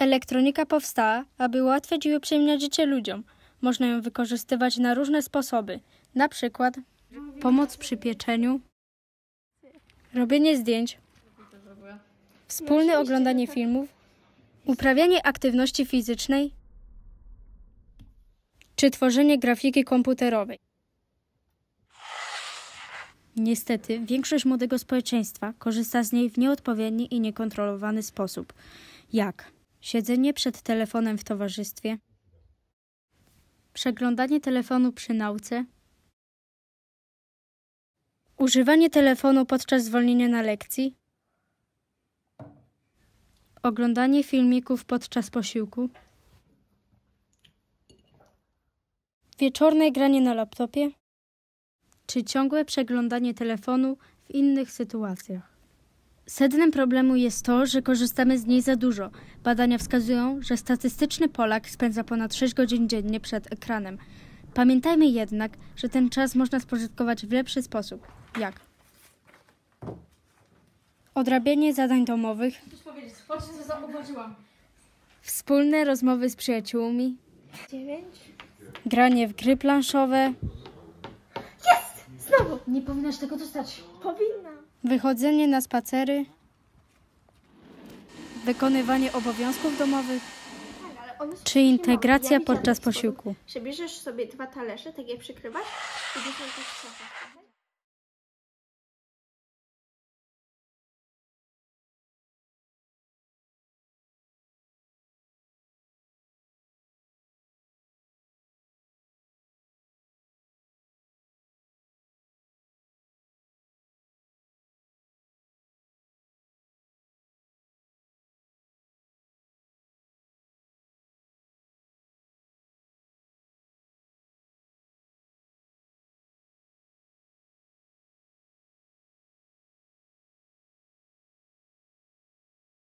Elektronika powstała, aby ułatwiać i uprzyjemniać życie ludziom. Można ją wykorzystywać na różne sposoby, na przykład pomoc przy pieczeniu, robienie zdjęć, wspólne oglądanie filmów, uprawianie aktywności fizycznej czy tworzenie grafiki komputerowej. Niestety, większość młodego społeczeństwa korzysta z niej w nieodpowiedni i niekontrolowany sposób, jak siedzenie przed telefonem w towarzystwie, przeglądanie telefonu przy nauce, używanie telefonu podczas zwolnienia na lekcji, oglądanie filmików podczas posiłku, wieczorne granie na laptopie, czy ciągłe przeglądanie telefonu w innych sytuacjach. Sednem problemu jest to, że korzystamy z niej za dużo. Badania wskazują, że statystyczny Polak spędza ponad 6 godzin dziennie przed ekranem. Pamiętajmy jednak, że ten czas można spożytkować w lepszy sposób. Jak? Odrabianie zadań domowych, Chcesz powiedzieć, patrz co zauważyłam. wspólne rozmowy z przyjaciółmi, Dziewięć. granie w gry planszowe. Nie powinnaś tego dostać. Powinna. wychodzenie na spacery, wykonywanie obowiązków domowych, Tak, ale one są czy takie integracja małe. Ja podczas posiłku. Że bierzesz sobie dwa talerze, tak je przykrywasz i bierzesz tak sofach.